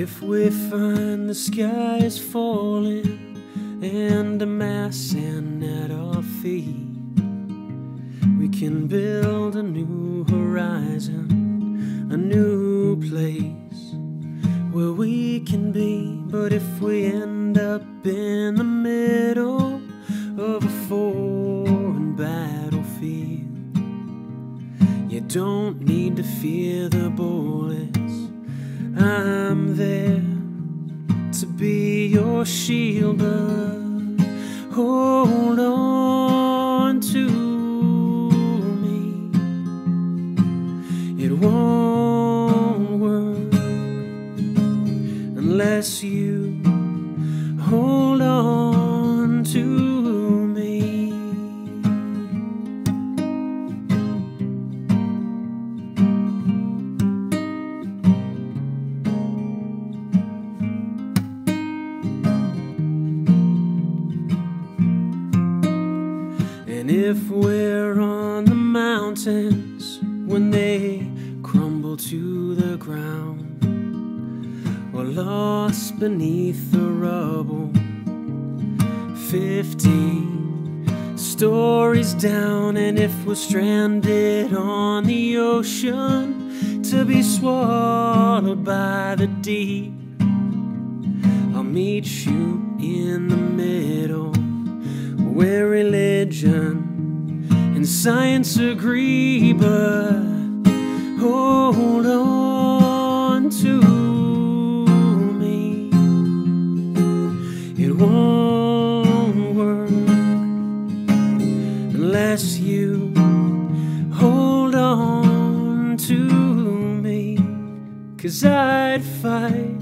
If we find the sky is falling and a mass sand at our feet, we can build a new horizon, a new place where we can be. But if we end up in the middle of a foreign battlefield, you don't need to fear the bullets. I'm there to be your shield, but hold on to me. It won't work unless you hold if we're on the mountains when they crumble to the ground, or lost beneath the rubble, fifty stories down, and if we're stranded on the ocean to be swallowed by the deep, I'll meet you in the middle where religion science agree, but hold on to me. It won't work unless you hold on to me. Cause I'd fight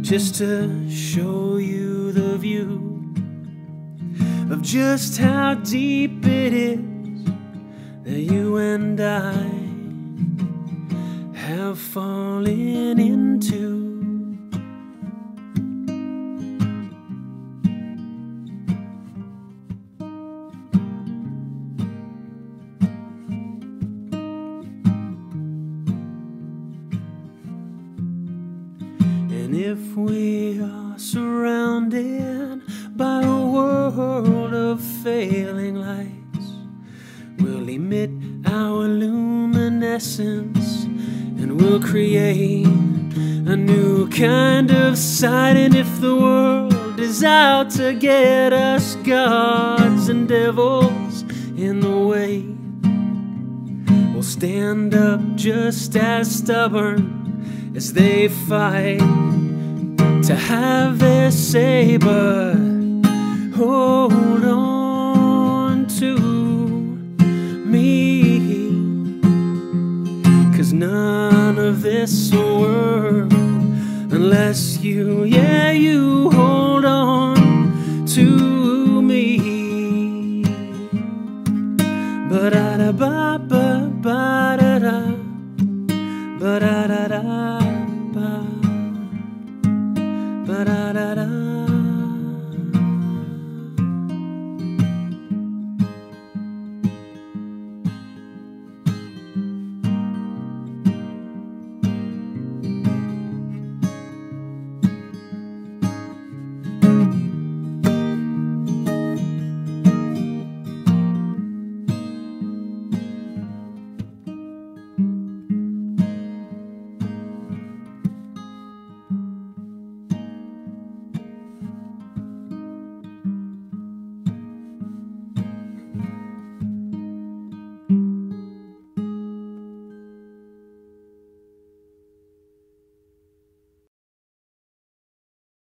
just to show you the view of just how deep it is I have fallen into. And if we are surrounded by a world of failing lights, we'll emit luminescence and we'll create a new kind of sight. And if the world is out to get us, gods and devils in the way, we'll stand up just as stubborn as they fight to have their say, but hold on this work unless you, yeah, you hold on to me. Da da ba